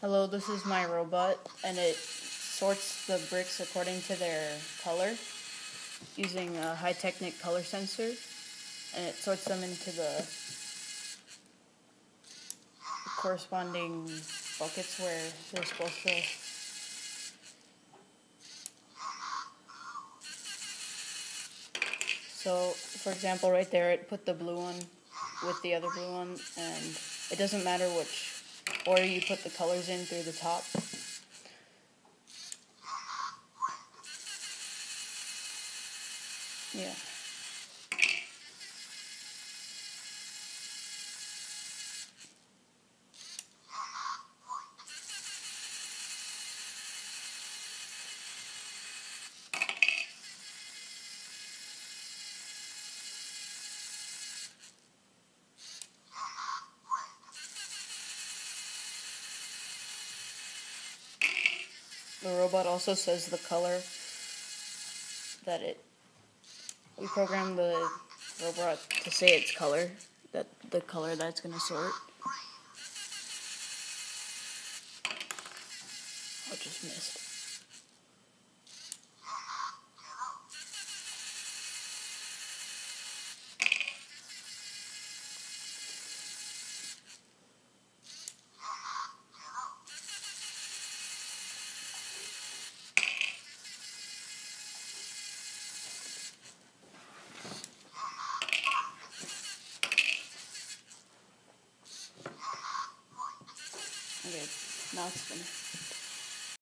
Hello, this is my robot, and it sorts the bricks according to their color using a HiTechnic color sensor, and it sorts them into the corresponding buckets where they're supposed to. So, for example, right there, it put the blue one with the other blue one, and it doesn't matter which order you put the colors in through the top. Yeah. The robot also says the color that it. We program the robot to say its color, that the color that's gonna sort. I just missed. 拿起来。